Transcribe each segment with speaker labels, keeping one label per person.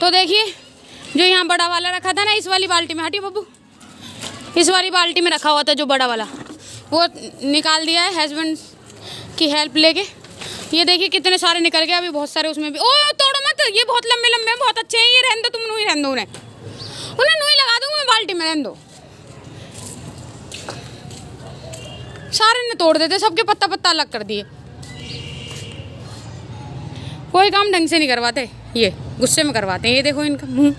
Speaker 1: तो देखिए, जो यहाँ बड़ा वाला रखा था ना, इस वाली बाल्टी में, हटिए बब्बू। इस वाली बाल्टी में रखा हुआ था जो बड़ा वाला। वो निकाल दिया है हस्बैंड की हेल्प लेके। ये देखिए कितने सारे निकल गए, अभी बहुत सारे उसमें भी। ओ, तोड़ो मत, ये बहुत लंबे लंबे बहुत अच्छे हैं, ये रहने दो, तुम नू ही रहने दो उन्हें। उन्हें नू लगा दूँ मैं बाल्टी में, रहने दो। सारे ने तोड़ देते सबके पत्ता पत्ता अलग कर दिए। कोई काम ढंग से नहीं करवाते ये गुस्से में करवाते हैं ये देखो इनका मुँह।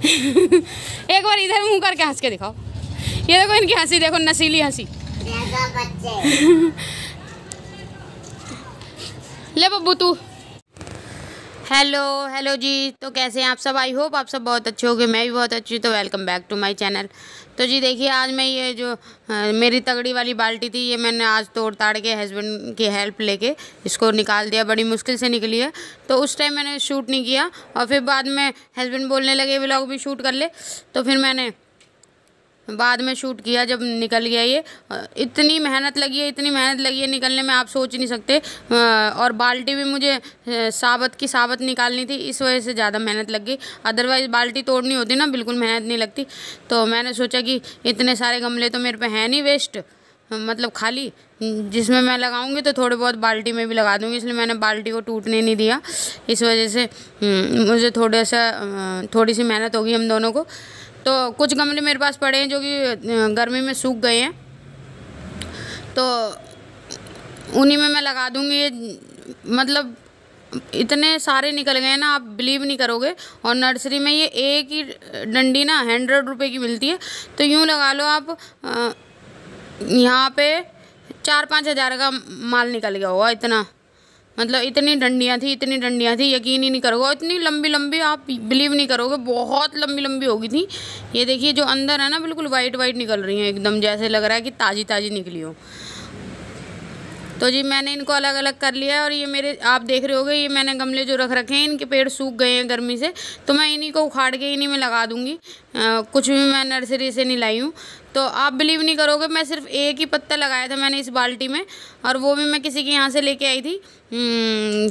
Speaker 1: एक बार इधर मुँह करके हंस के दिखाओ। ये देखो इनकी हँसी देखो नसीली हँसी। ले बब्बू तू। हेलो हेलो जी। तो कैसे हैं आप सब? आई होप आप सब बहुत अच्छे होंगे मैं भी बहुत अच्छी तो welcome back to my channel तो जी देखिए आज मैं ये जो आ, मेरी तगड़ी वाली बाल्टी थी ये मैंने आज तोड़ ताड़ के हस्बैंड की हेल्प लेके इसको निकाल दिया बड़ी मुश्किल से निकली है। तो उस टाइम मैंने शूट नहीं किया और फिर बाद में हस्बैंड बोलने लगे ब्लॉग भी शूट कर ले। तो फिर मैंने बाद में शूट किया जब निकल गया ये। इतनी मेहनत लगी है, इतनी मेहनत लगी है निकलने में, आप सोच नहीं सकते। और बाल्टी भी मुझे साबत की साबत निकालनी थी, इस वजह से ज़्यादा मेहनत लग गई। अदरवाइज़ बाल्टी तोड़नी होती ना, बिल्कुल मेहनत नहीं लगती। तो मैंने सोचा कि इतने सारे गमले तो मेरे पे हैं नहीं वेस्ट मतलब खाली। जिसमें मैं लगाऊँगी तो थोड़े बहुत बाल्टी में भी लगा दूँगी, इसलिए मैंने बाल्टी को टूटने नहीं दिया। इस वजह से हम्म, मुझे थोड़ा सा थोड़ी सी मेहनत होगी हम दोनों को। तो कुछ गमले मेरे पास पड़े हैं जो कि गर्मी में सूख गए हैं। तो उन्हीं में मैं लगा दूँगी ये मतलब इतने सारे निकल गए ना, आप बिलीव नहीं करोगे। और नर्सरी में ये एक ही डंडी ना हंड्रेड रुपये की मिलती है। तो यूँ लगा लो आप यहाँ पे चार पाँच हज़ार का माल निकल गया होगा इतना। मतलब इतनी डंडियाँ थी, इतनी डंडियाँ थी, यकीन ही नहीं करोगे। इतनी लंबी लंबी आप बिलीव नहीं करोगे, बहुत लंबी लंबी होगी थी। ये देखिए जो अंदर है ना, बिल्कुल वाइट वाइट निकल रही हैं, एकदम जैसे लग रहा है कि ताज़ी ताज़ी निकली हो। तो जी मैंने इनको अलग अलग कर लिया है और ये मेरे, आप देख रहे होगे, ये मैंने गमले जो रख रखे हैं, इनके पेड़ सूख गए हैं गर्मी से तो मैं इन्हीं को उखाड़ के इन्हीं में लगा दूँगी। कुछ भी मैं नर्सरी से नहीं लाई हूँ। तो आप बिलीव नहीं करोगे, मैं सिर्फ़ एक ही पत्ता लगाया था मैंने इस बाल्टी में, और वो भी मैं किसी के यहाँ से लेके आई थी। हम्म,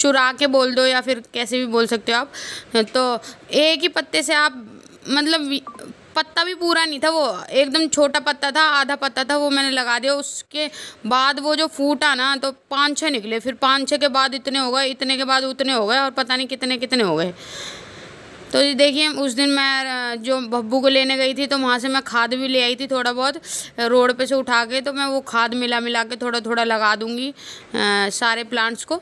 Speaker 1: चुरा के बोल दो या फिर कैसे भी बोल सकते हो आप। तो एक ही पत्ते से आप मतलब पत्ता भी पूरा नहीं था वो, एकदम छोटा पत्ता था, आधा पत्ता था, वो मैंने लगा दिया। उसके बाद वो जो फूटा ना तो पाँच छः निकले, फिर पाँच छः के बाद इतने हो गए, इतने के बाद उतने हो गए, और पता नहीं कितने कितने हो गए। तो देखिए, उस दिन मैं जो बब्बू को लेने गई थी तो वहाँ से मैं खाद भी ले आई थी थोड़ा बहुत, रोड पे से उठा के तो मैं वो खाद मिला मिला के थोड़ा थोड़ा लगा दूँगी सारे प्लांट्स को।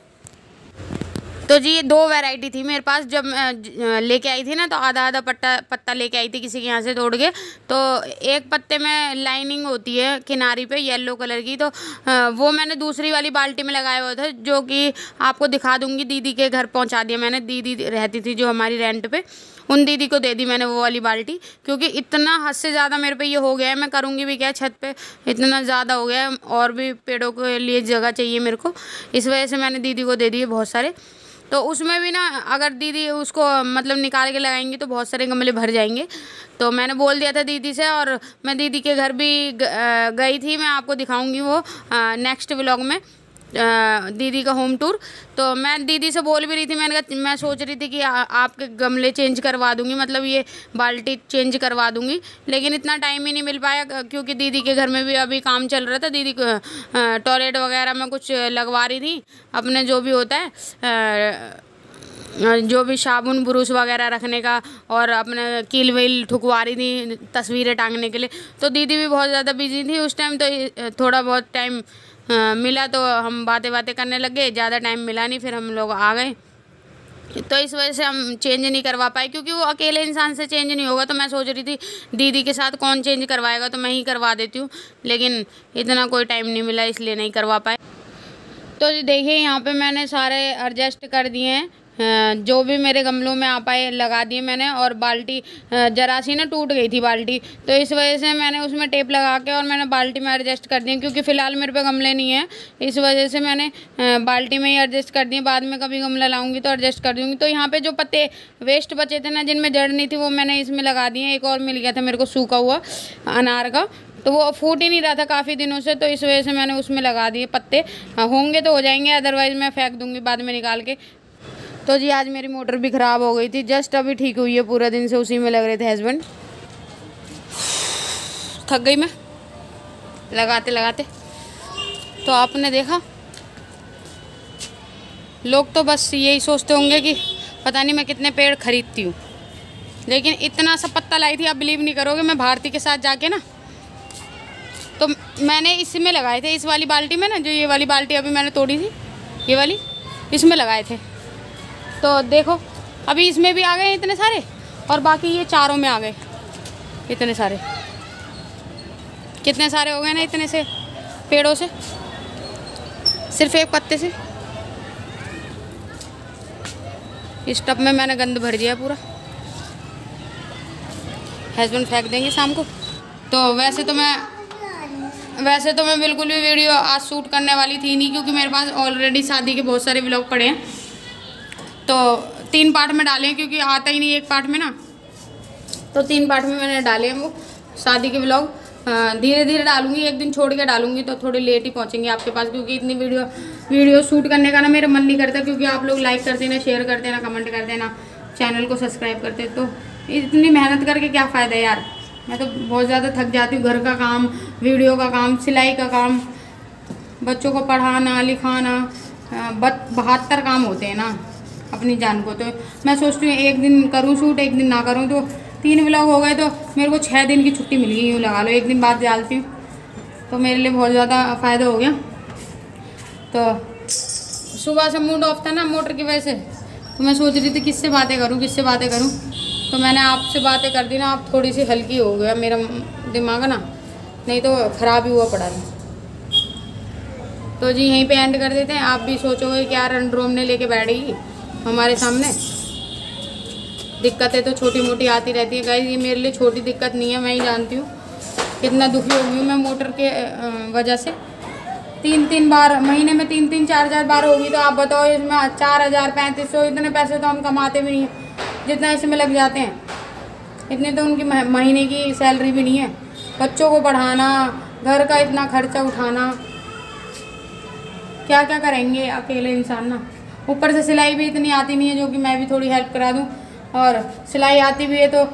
Speaker 1: तो जी, ये दो वैरायटी थी मेरे पास। जब लेके आई थी ना तो आधा आधा पत्ता पत्ता लेके आई थी किसी के यहाँ से तोड़ के। तो एक पत्ते में लाइनिंग होती है किनारी पे येलो कलर की। तो वो मैंने दूसरी वाली बाल्टी में लगाया हुआ था, जो कि आपको दिखा दूँगी, दीदी के घर पहुँचा दिया मैंने। दीदी रहती थी जो हमारी रेंट पर उन दीदी को दे दी मैंने वो वाली बाल्टी, क्योंकि इतना हद से ज़्यादा मेरे पे ये हो गया है। मैं करूँगी भी क्या, छत पे इतना ज़्यादा हो गया है, और भी पेड़ों के लिए जगह चाहिए मेरे को। इस वजह से मैंने दीदी को दे दिए बहुत सारे। तो उसमें भी ना, अगर दीदी उसको मतलब निकाल के लगाएँगी तो बहुत सारे गमले भर जाएँगे। तो मैंने बोल दिया था दीदी से और मैं दीदी के घर भी गई थी, मैं आपको दिखाऊँगी वो नेक्स्ट व्लॉग में। दीदी का होम टूर तो मैं दीदी से बोल भी रही थी मैंने कहा मैं सोच रही थी कि आ, आपके गमले चेंज करवा दूँगी मतलब ये बाल्टी चेंज करवा दूँगी। लेकिन इतना टाइम ही नहीं मिल पाया क्योंकि दीदी के घर में भी अभी काम चल रहा था दीदी टॉयलेट वगैरह में कुछ लगवा रही थी अपने जो भी होता है जो भी साबुन ब्रूस वगैरह रखने का और अपने कील वील ठुकवा रही थी तस्वीरें टांगने के लिए। तो दीदी भी बहुत ज़्यादा बिज़ी थी उस टाइम तो थोड़ा बहुत टाइम हाँ, मिला तो हम बातें बातें करने लगे ज़्यादा टाइम मिला नहीं, फिर हम लोग आ गए। तो इस वजह से हम चेंज नहीं करवा पाए, क्योंकि वो अकेले इंसान से चेंज नहीं होगा। तो मैं सोच रही थी, दीदी के साथ कौन चेंज करवाएगा तो मैं ही करवा देती हूँ। लेकिन इतना कोई टाइम नहीं मिला, इसलिए नहीं करवा पाए। तो देखिए, यहाँ पे मैंने सारे एडजस्ट कर दिए हैं। जो भी मेरे गमलों में आ पाए लगा दिए मैंने और बाल्टी जरा सी ना टूट गई थी बाल्टी। तो इस वजह से मैंने उसमें टेप लगा के और मैंने बाल्टी में एडजस्ट कर दी, क्योंकि फ़िलहाल मेरे पे गमले नहीं हैं। इस वजह से मैंने बाल्टी में ही एडजस्ट कर दिए बाद में कभी गमला लाऊँगी तो एडजस्ट कर दूँगी। तो यहाँ पर जो पत्ते वेस्ट बचे थे ना, जिनमें जड़ नहीं थी, वो मैंने इसमें लगा दिए एक और मिल गया था मेरे को सूखा हुआ, अनार का। तो वो फूट ही नहीं रहा था काफ़ी दिनों से तो इस वजह से मैंने उसमें लगा दिए पत्ते। होंगे तो हो जाएँगे अदरवाइज़ मैं फेंक दूँगी बाद में निकाल के। तो जी, आज मेरी मोटर भी ख़राब हो गई थी। जस्ट अभी ठीक हुई है, पूरा दिन से उसी में लग रहे थे हस्बैंड थक गई मैं? लगाते लगाते। तो आपने देखा? लोग तो बस यही सोचते होंगे कि पता नहीं मैं कितने पेड़ खरीदती हूँ। लेकिन इतना सा पत्ता लाई थी, आप बिलीव नहीं करोगे, मैं भारती के साथ जाके ना तो मैंने इसमें लगाए थे। इस वाली बाल्टी में ना, जो ये वाली बाल्टी अभी मैंने तोड़ी थी, ये वाली, इसमें लगाए थे। तो देखो, अभी इसमें भी आ गए इतने सारे और बाकी ये चारों में आ गए, इतने सारे। कितने सारे हो गए ना इतने से, पेड़ों से? सिर्फ़ एक पत्ते से? इस टब में मैंने गंद भर दिया पूरा। हस्बैंड फेंक देंगे शाम को। तो वैसे तो मैं, वैसे तो मैं बिल्कुल भी वीडियो आज शूट करने वाली थी नहीं, क्योंकि मेरे पास ऑलरेडी शादी के बहुत सारे व्लॉग पड़े हैं। तो तीन पार्ट में डाले हैं, क्योंकि आता ही नहीं एक पार्ट में ना। तो तीन पार्ट में मैंने डाले हैं वो, शादी के ब्लॉग धीरे धीरे डालूँगी, एक दिन छोड़ के डालूँगी तो थोड़ी लेट ही पहुँचेंगे आपके पास, क्योंकि इतनी वीडियो वीडियो शूट करने का ना मेरा मन नहीं करता, क्योंकि आप लोग लाइक करते ना शेयर करते ना कमेंट करते ना चैनल को सब्सक्राइब करते तो इतनी मेहनत करके क्या फ़ायदा यार। मैं तो बहुत ज़्यादा थक जाती हूँ, घर का काम वीडियो का काम, सिलाई का काम, बच्चों को पढ़ाना, लिखाना बहत्तर काम होते हैं ना। अपनी जान को। तो मैं सोचती हूँ, एक दिन करूँ शूट, एक दिन ना करूँ तो तीन ब्लॉग हो गए तो मेरे को छः दिन की छुट्टी मिल गई यूँ लगा लो, एक दिन बाद डालती हूँ। तो मेरे लिए बहुत ज़्यादा फ़ायदा हो गया। तो सुबह से मूड ऑफ़ था ना मोटर की वजह से। तो मैं सोच रही थी, किससे बातें करूँ, किससे बातें करूँ। तो मैंने आपसे बातें कर दी ना, आप थोड़ी सी हल्की हो गया मेरा दिमाग ना, नहीं तो ख़राब ही हुआ पड़ा था। तो जी, यहीं पे एंड कर देते हैं। आप भी सोचोगे, क्या रन ड्रोम ने लेके बैठेगी? हमारे सामने। दिक्कतें तो छोटी मोटी आती रहती है गाइज़ ये मेरे लिए छोटी दिक्कत नहीं है, मैं ही जानती हूँ। कितना दुखी हो गई हूँ मैं मोटर के वजह से। तीन तीन बार, महीने में तीन तीन चार चार बार होगी तो आप बताओ, इसमें चार हज़ार पैंतीस सौ, इतने पैसे तो हम कमाते भी नहीं हैं, जितना इसमें लग जाते हैं। इतने तो उनकी महीने की सैलरी भी नहीं है। बच्चों को पढ़ाना, घर का इतना खर्चा उठाना क्या क्या करेंगे अकेले इंसान ना? ऊपर से सिलाई भी इतनी आती नहीं है जो कि मैं भी थोड़ी हेल्प करा दूँ। और सिलाई आती भी है तो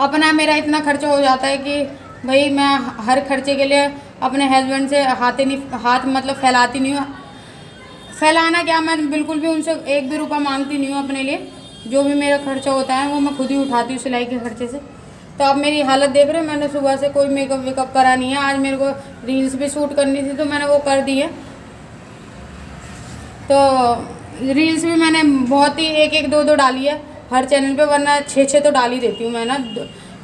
Speaker 1: अपना मेरा इतना खर्चा हो जाता है कि भाई मैं हर खर्चे के लिए अपने हस्बैंड से हाथे नहीं, हाथ मतलब फैलाती नहीं हूँ। फैलाना क्या मैं बिल्कुल भी उनसे एक भी रुपया मांगती नहीं हूँ अपने लिए। जो भी मेरा खर्चा होता है वो मैं खुद ही उठाती हूँ सिलाई के खर्चे से। तो आप मेरी हालत देख रहे हो, मैंने सुबह से कोई मेकअप वेकअप करा नहीं है। आज मेरे को रील्स भी शूट करनी थी तो मैंने वो कर दी है। तो रील्स भी मैंने बहुत ही एक एक, दो दो डाली है। हर चैनल पे, वरना छः छः तो डाल ही देती हूँ मैं ना।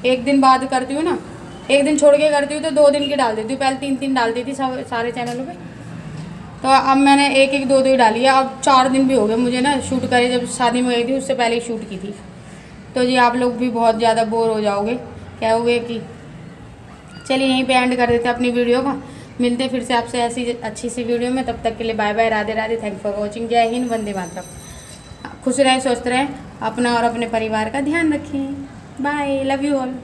Speaker 1: एक दिन बाद करती हूँ ना। एक दिन छोड़ के करती हूँ तो दो दिन की डाल देती हूँ। पहले तीन तीन डालती थी सब सारे चैनलों पे। तो अब मैंने एक एक, दो दो ही डाली है। अब चार दिन भी हो गए मुझे ना शूट करे। जब शादी में गई थी, उससे पहले ही शूट की थी। तो जी, आप लोग भी बहुत ज़्यादा बोर हो जाओगे। कहोगे कि? चलिए यहीं पे एंड कर देते अपनी वीडियो का। मिलते फिर से आपसे ऐसी अच्छी सी वीडियो में। तब तक के लिए bye bye, Radhe Radhe. Thank for watching जय हिंद, वंदे मातरम। खुश रहें, स्वस्थ रहें। अपना और अपने परिवार का ध्यान रखें। Bye love you all